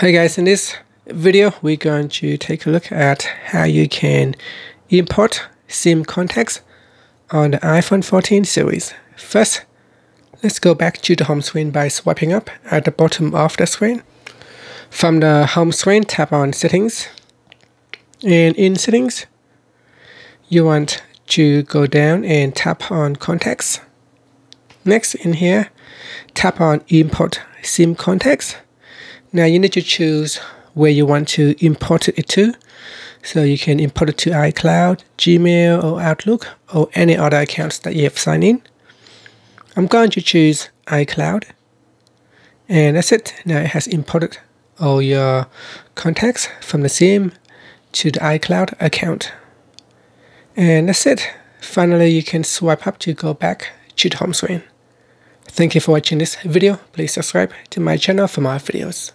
Hey guys, in this video we're going to take a look at how you can import SIM contacts on the iPhone 14 series. First, let's go back to the home screen by swiping up at the bottom of the screen. From the home screen, tap on settings. And in settings, you want to go down and tap on contacts. Next in here, tap on import SIM contacts now you need to choose where you want to import it to. So you can import it to iCloud, Gmail, or Outlook, or any other accounts that you have signed in. I'm going to choose iCloud. And that's it. Now it has imported all your contacts from the SIM to the iCloud account. And that's it. Finally, you can swipe up to go back to the home screen. Thank you for watching this video. Please subscribe to my channel for more videos.